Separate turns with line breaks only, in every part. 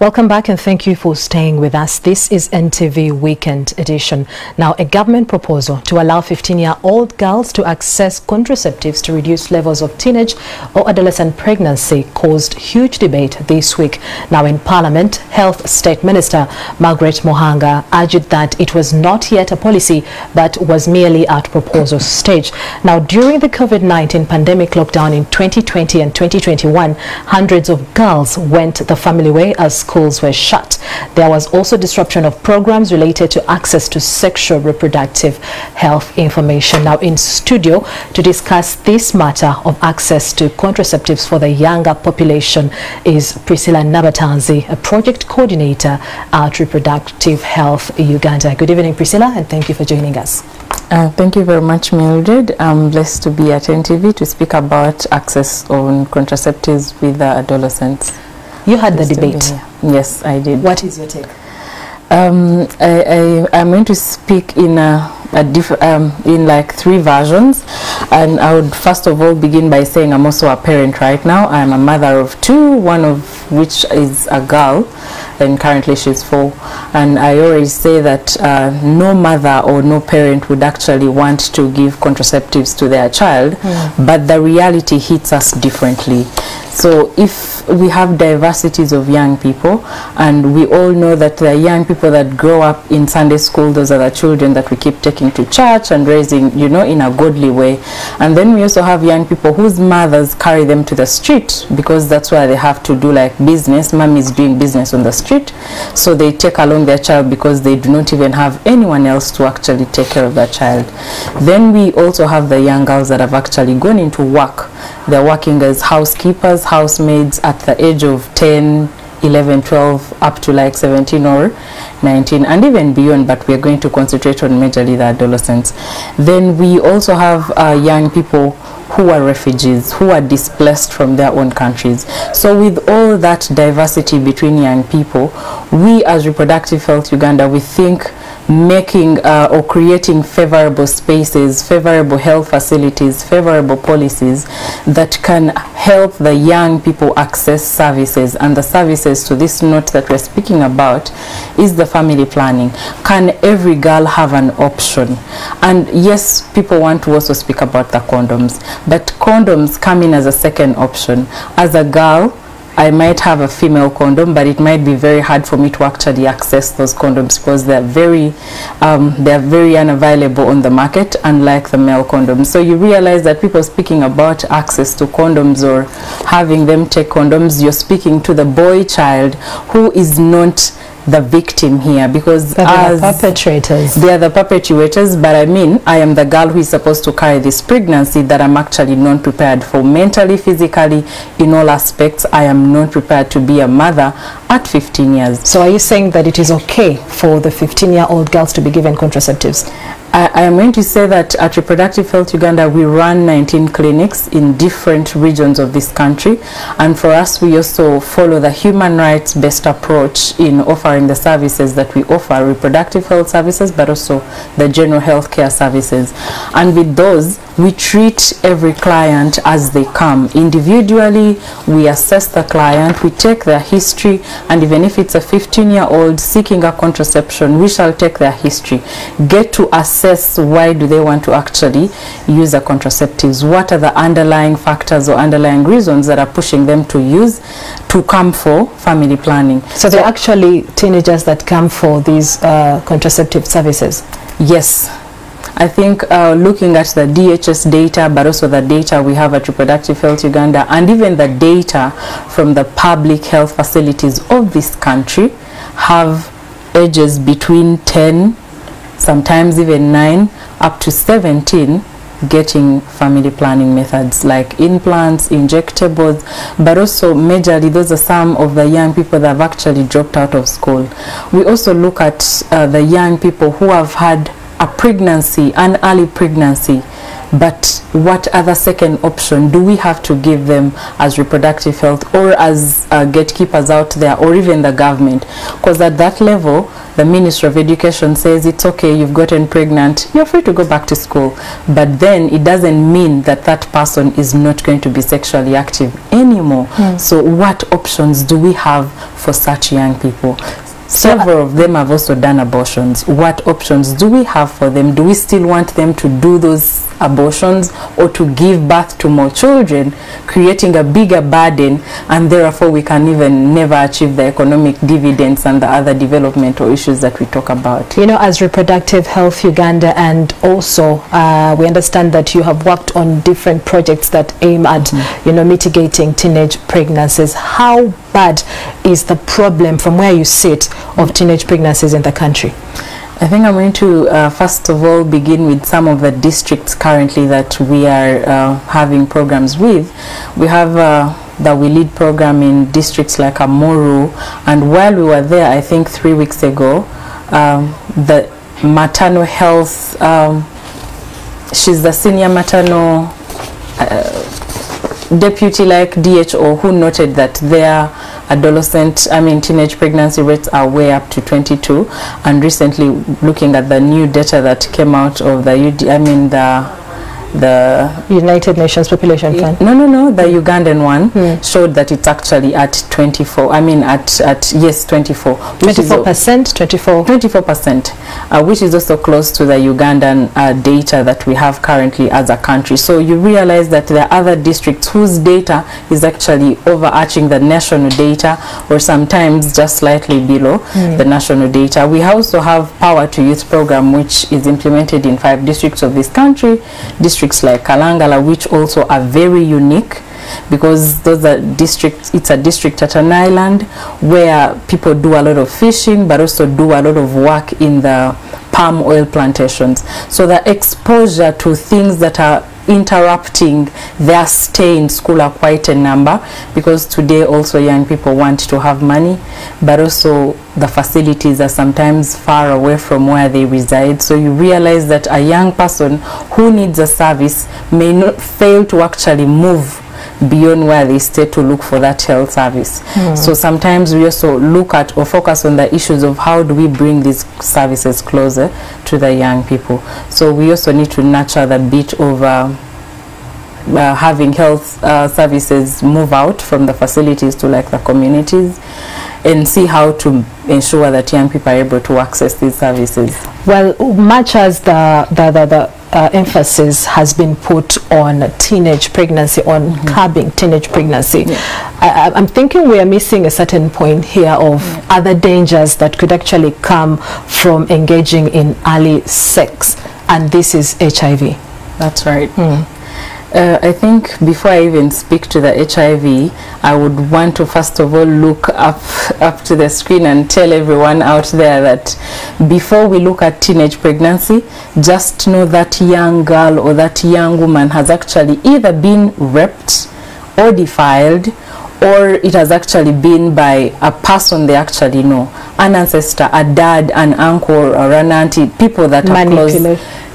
Welcome back and thank you for staying with us. This is NTV Weekend Edition. Now, a government proposal to allow 15-year-old girls to access contraceptives to reduce levels of teenage or adolescent pregnancy caused huge debate this week. Now, in Parliament, Health State Minister Margaret Muhanga argued that it was not yet a policy but was merely at proposal stage. Now, during the COVID-19 pandemic lockdown in 2020 and 2021, hundreds of girls went the family way as schools were shut. There was also disruption of programs related to access to sexual reproductive health information. Now in studio to discuss this matter of access to contraceptives for the younger population is Priscilla Nabatanzi, a project coordinator at Reproductive Health Uganda. Good evening, Priscilla, and thank you for joining us.
Uh, thank you very much, Mildred. I'm blessed to be at NTV to speak about access on contraceptives with adolescents.
You had the debate.
Yes, I did.
What is your take?
Um, I, I, am going to speak in a, a diff, um, in like three versions, and I would first of all begin by saying I'm also a parent right now. I'm a mother of two, one of which is a girl, and currently she's four. And I always say that uh, no mother or no parent would actually want to give contraceptives to their child, mm. but the reality hits us differently. So if we have diversities of young people, and we all know that the young people that grow up in Sunday school, those are the children that we keep taking to church and raising, you know, in a godly way. And then we also have young people whose mothers carry them to the street because that's why they have to do like business. Mom is doing business on the street. So they take along their child because they do not even have anyone else to actually take care of their child. Then we also have the young girls that have actually gone into work. They're working as housekeepers, housemaids at the age of 10, 11, 12, up to like 17 or 19 and even beyond but we are going to concentrate on majorly the adolescents. Then we also have uh, young people who are refugees, who are displaced from their own countries. So with all that diversity between young people, we as Reproductive Health Uganda, we think making uh, or creating favorable spaces, favorable health facilities, favorable policies that can help the young people access services. And the services to this note that we're speaking about is the family planning. Can every girl have an option? And yes, people want to also speak about the condoms, but condoms come in as a second option. As a girl, I might have a female condom, but it might be very hard for me to actually access those condoms because they're very, um, they're very unavailable on the market, unlike the male condoms. So you realize that people speaking about access to condoms or having them take condoms, you're speaking to the boy child who is not the victim here because
but as the perpetrators.
they are the perpetrators but I mean I am the girl who is supposed to carry this pregnancy that I'm actually not prepared for mentally physically. In all aspects I am not prepared to be a mother at 15 years.
So are you saying that it is okay for the 15 year old girls to be given contraceptives
I, am going to say that at Reproductive Health Uganda, we run 19 clinics in different regions of this country. And for us, we also follow the human rights-based approach in offering the services that we offer, reproductive health services, but also the general health care services. And with those, we treat every client as they come. Individually, we assess the client, we take their history, and even if it's a 15-year-old seeking a contraception, we shall take their history, get to assess why do they want to actually use the contraceptives, what are the underlying factors or underlying reasons that are pushing them to use, to come for family planning.
So they're actually teenagers that come for these uh, contraceptive services?
Yes. I think uh, looking at the DHS data, but also the data we have at Reproductive Health Uganda, and even the data from the public health facilities of this country have ages between 10, sometimes even 9, up to 17 getting family planning methods like implants, injectables, but also majorly those are some of the young people that have actually dropped out of school. We also look at uh, the young people who have had a pregnancy, an early pregnancy, but what other second option do we have to give them as reproductive health or as uh, gatekeepers out there or even the government? Because at that level the minister of education says it's okay you've gotten pregnant you're free to go back to school. But then it doesn't mean that that person is not going to be sexually active anymore. So what options do we have for such young people Several of them have also done abortions. What options do we have for them? Do we still want them to do those abortions or to give birth to more children, creating a bigger burden, and therefore we can even never achieve the economic dividends and the other developmental issues that we talk about?
You know, as Reproductive Health Uganda, and also uh, we understand that you have worked on different projects that aim at, you know, mitigating teenage pregnancies. How bad is the problem from where you sit of teenage pregnancies in the country?
I think I'm going to uh, first of all begin with some of the districts currently that we are uh, having programs with. We have uh, We Lead program in districts like Amuru, and while we were there, I think three weeks ago, um, the maternal health, um, she's the senior maternal deputy like DHO who noted that their adolescent, I mean teenage pregnancy rates are way up to 22 and recently looking at the new data that came out of the UD, I mean the the
United Nations Population Fund.
no no no the Ugandan one showed that it's actually at 24 I mean at at yes 24
24 percent. 24.
24 percent, uh, which is also close to the Ugandan uh, data that we have currently as a country. So you realize that there are other districts whose data is actually overarching the national data or sometimes just slightly below the national data. We also have Power to Youth program which is implemented in five districts of this country, districts like Kalangala which also are very unique because those are districts it's a district at an island where people do a lot of fishing but also do a lot of work in the palm oil plantations. So the exposure to things that are interrupting their stay in school are quite a number because today also young people want to have money but also the facilities are sometimes far away from where they reside. So you realize that a young person who needs a service may not fail to actually move beyond where they stay to look for that health service. Mm. So sometimes we also look at or focus on the issues of how do we bring these services closer to the young people. So we also need to nurture the bit of uh, uh, having health uh, services move out from the facilities to like the communities and see how to ensure that young people are able to access these services.
Well, much as the, the, the, the uh, emphasis has been put on teenage pregnancy, on curbing teenage pregnancy, I, I- I'm thinking we are missing a certain point here of other dangers that could actually come from engaging in early sex, and this is HIV.
That's right. Uh, I think before I even speak to the HIV, I would want to first of all look up up to the screen and tell everyone out there that before we look at teenage pregnancy, just know that young girl or that young woman has actually either been raped or defiled or it has actually been by a person they actually know an ancestor a dad an uncle or an auntie people that are close.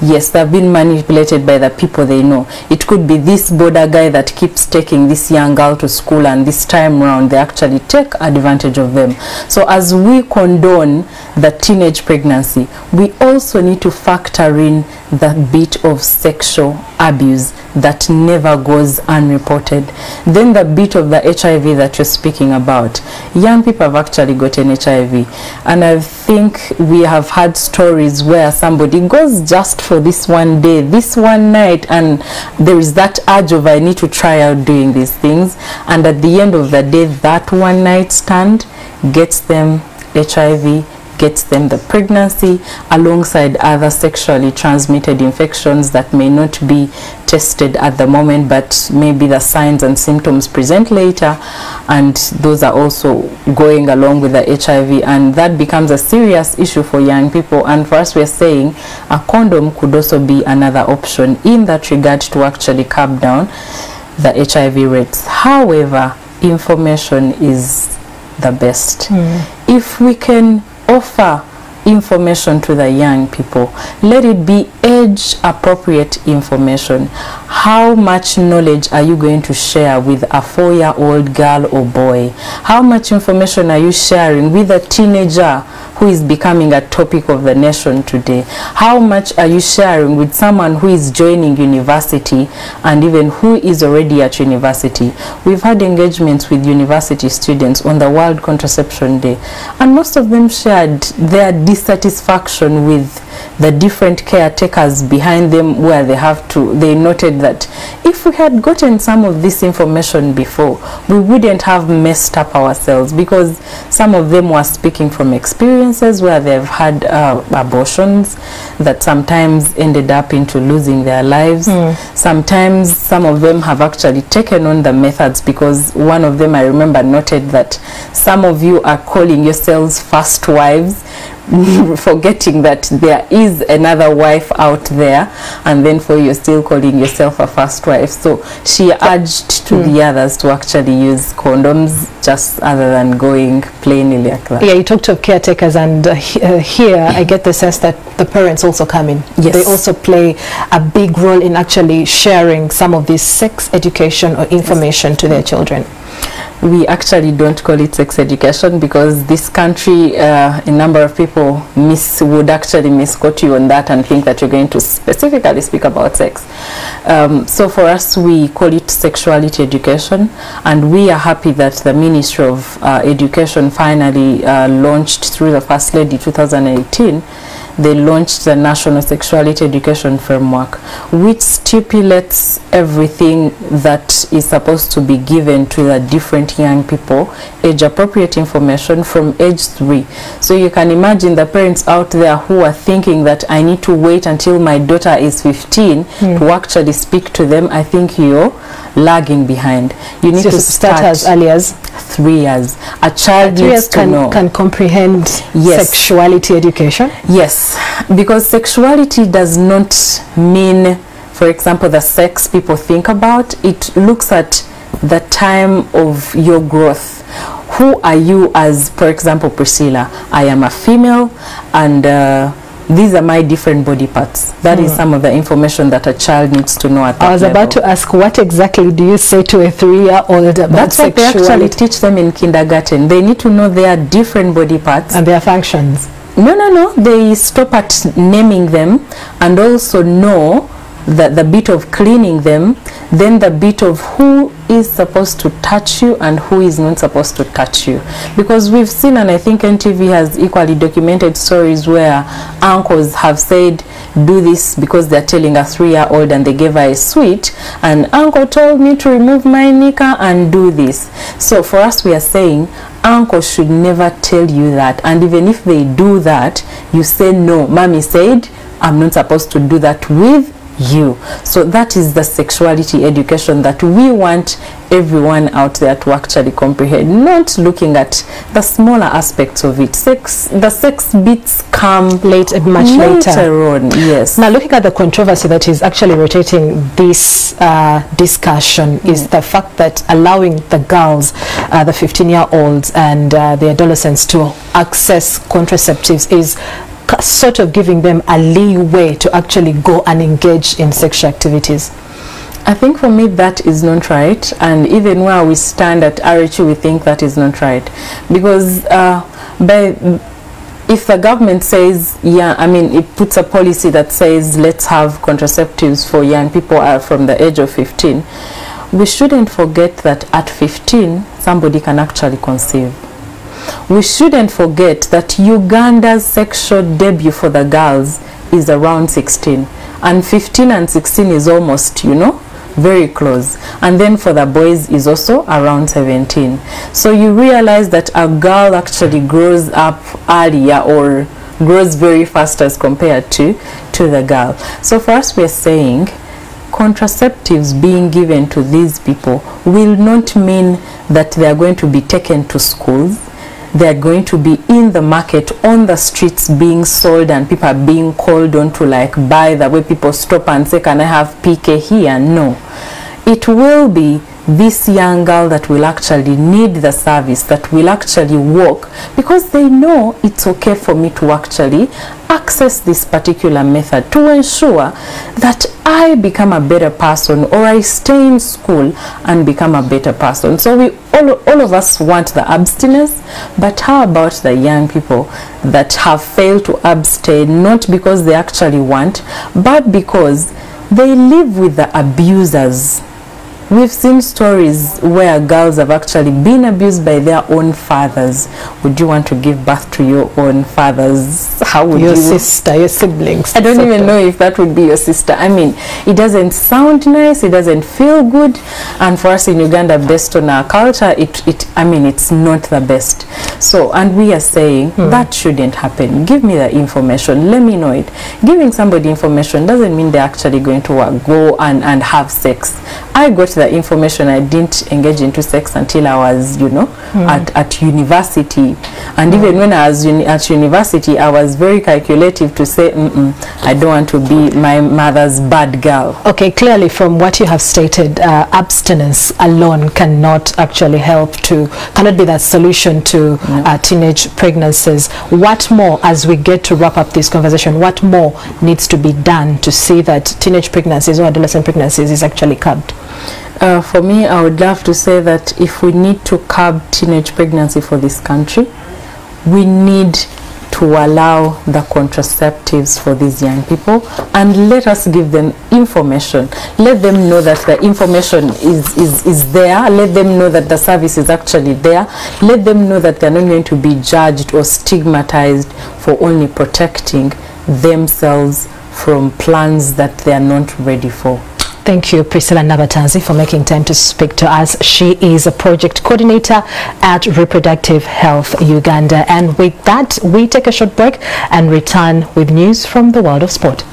Yes they've been manipulated by the people they know. It could be this border guy that keeps taking this young girl to school and this time round they actually take advantage of them. So as we condone the teenage pregnancy we also need to factor in the bit of sexual abuse that never goes unreported. Then the bit of the hiv that you're speaking about. Young people have actually gotten hiv and i think we have had stories where somebody goes just for this one day this one night and there is that urge of i need to try out doing these things. And at the end of the day that one night stand gets them hiv gets them the pregnancy alongside other sexually transmitted infections that may not be tested at the moment but maybe the signs and symptoms present later. And those are also going along with the HIV and that becomes a serious issue for young people. And for us we're saying a condom could also be another option in that regard to actually curb down the HIV rates. However information is the best. Hmm. If we can offer information to the young people. Let it be age appropriate information. How much knowledge are you going to share with a four year old girl or boy? How much information are you sharing with a teenager who is becoming a topic of the nation today? How much are you sharing with someone who is joining university and even who is already at university? We've had engagements with university students on the World Contraception Day, and most of them shared their dissatisfaction with the different caretakers behind them where they have to they noted that if we had gotten some of this information before we wouldn't have messed up ourselves because some of them were speaking from experiences where they've had uh, abortions that sometimes ended up into losing their lives mm. sometimes some of them have actually taken on the methods because one of them I remember noted that some of you are calling yourselves first wives forgetting that there is another wife out there and then for you're still calling yourself a first wife so she urged to mm. the others to actually use condoms just other than going plainly like that
yeah you talked of caretakers and uh, here uh, here i get the sense that the parents also come in yes. they also play a big role in actually sharing some of this sex education or information yes. to their children
we actually don't call it sex education because this country, uh, a number of people miss would actually misquote you on that and think that you're going to specifically speak about sex. Um, so for us, we call it sexuality education, and we are happy that the Ministry of uh, Education finally uh, launched through the First Lady 2018 they launched the National Sexuality Education Framework, which stipulates everything that is supposed to be given to the different young people, age-appropriate information from age three. So you can imagine the parents out there who are thinking that I need to wait until my daughter is 15 mm. to actually speak to them. I think you're lagging behind. You need so to start, start
as early as
three years. A child three needs to
can,
know.
can comprehend yes. sexuality education?
Yes, because sexuality does not mean, for example, the sex people think about. It looks at the time of your growth. Who are you as, for example, Priscilla? I am a female and uh, these are my different body parts. That mm. is hmm. some of the information that a child needs to know at that
I was
level.
about to ask, what exactly do you say to a three-year-old about
That's
what
they actually teach them in kindergarten. They need to know their different body parts.
And their functions.
No, no, no. They stop at naming them and also know the, the bit of cleaning them, then the bit of who is supposed to touch you and who is not supposed to touch you. Because we've seen, and I think NTV has equally documented stories where uncles have said, do this because they're telling a three-year-old and they gave her a sweet, and uncle told me to remove my nika and do this. So for us, we are saying, uncle should never tell you that. And even if they do that, you say, no, mommy said, I'm not supposed to do that with you. So that is the sexuality education that we want everyone out there to actually comprehend, not looking at the smaller aspects of it. Sex, the sex bits come
late, much
later.
later
on. Yes.
Now, looking at the controversy that is actually rotating this uh, discussion mm. is the fact that allowing the girls, uh, the 15-year-olds and uh, the adolescents to access contraceptives is sort of giving them a leeway to actually go and engage in sexual activities?
I think for me that is not right and even where we stand at RHU we think that is not right because uh, by, if the government says yeah I mean it puts a policy that says let's have contraceptives for young people uh, from the age of 15 we shouldn't forget that at 15 somebody can actually conceive we shouldn't forget that Uganda's sexual debut for the girls is around 16 and 15 and 16 is almost, you know, very close. And then for the boys is also around 17. So you realize that a girl actually grows up earlier or grows very fast as compared to, to the girl. So for us we're saying contraceptives being given to these people will not mean that they are going to be taken to schools they're going to be in the market on the streets being sold and people are being called on to like buy the way people stop and say can I have PK here no it will be this young girl that will actually need the service, that will actually walk, because they know it's okay for me to actually access this particular method to ensure that I become a better person or I stay in school and become a better person. So we all, all of us want the abstinence, but how about the young people that have failed to abstain not because they actually want, but because they live with the abusers We've seen stories where girls have actually been abused by their own fathers. Would you want to give birth to your own fathers? How would
your
you?
sister, your siblings.
I don't even know if that would be your sister. I mean, it doesn't sound nice. It doesn't feel good. And for us in Uganda, based on our culture, it, it I mean, it's not the best. So, and we are saying that shouldn't happen. Give me the information. Let me know it. Giving somebody information doesn't mean they're actually going to uh, go and, and have sex. I got the information. I didn't engage into sex until I was, you know, at, at university. And even when I was uni- at university, I was very calculative to say, Mm-mm, I don't want to be my mother's bad girl.
Okay, clearly from what you have stated, uh, abstinence alone cannot actually help to, cannot be that solution to uh, teenage pregnancies. What more, as we get to wrap up this conversation, what more needs to be done to see that teenage pregnancies or adolescent pregnancies is actually curbed?
Uh, for me, I would love to say that if we need to curb teenage pregnancy for this country, we need to allow the contraceptives for these young people and let us give them information. Let them know that the information is, is, is there. Let them know that the service is actually there. Let them know that they're not going to be judged or stigmatized for only protecting themselves from plans that they are not ready for.
Thank you, Priscilla Nabatanzi, for making time to speak to us. She is a project coordinator at Reproductive Health Uganda. And with that, we take a short break and return with news from the world of sport.